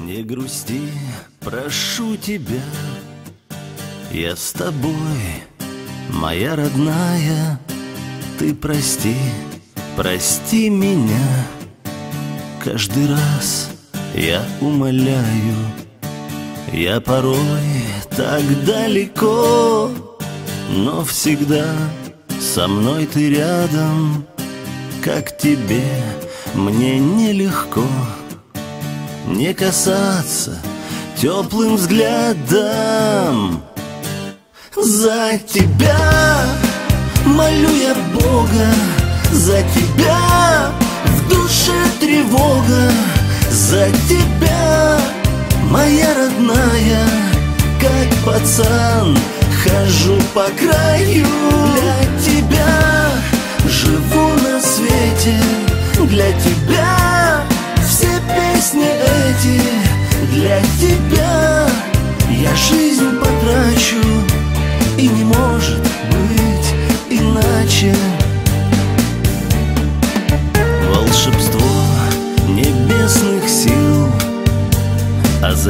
Не грусти, прошу тебя. Я с тобой, моя родная. Ты прости, прости меня. Каждый раз я умоляю. Я порой так далеко Но всегда со мной ты рядом. Как тебе мне нелегко Не касаться теплым взглядом. За тебя молю я Бога За тебя в душе тревога За тебя, моя родная Как пацан хожу по краю. Для тебя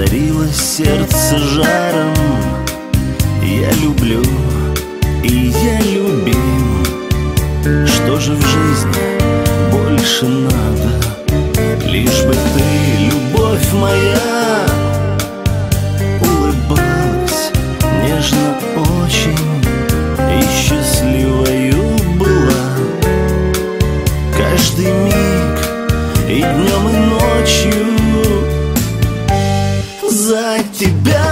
Озарило сердце жаром. Я люблю и я любим. Что же в жизни больше надо? Лишь бы ты, любовь моя Улыбалась нежно очень И счастливою была. Каждый миг и днем и ночью За тебя.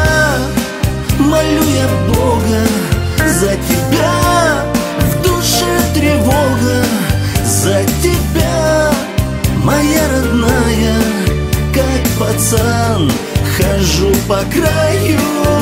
Молю я Бога За тебя. В душе тревога За тебя, моя родная Как пацан хожу по краю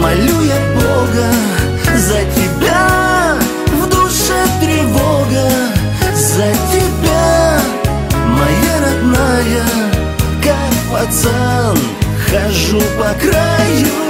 молю я Бога За тебя в душе тревога. За тебя, моя родная Как пацан хожу по краю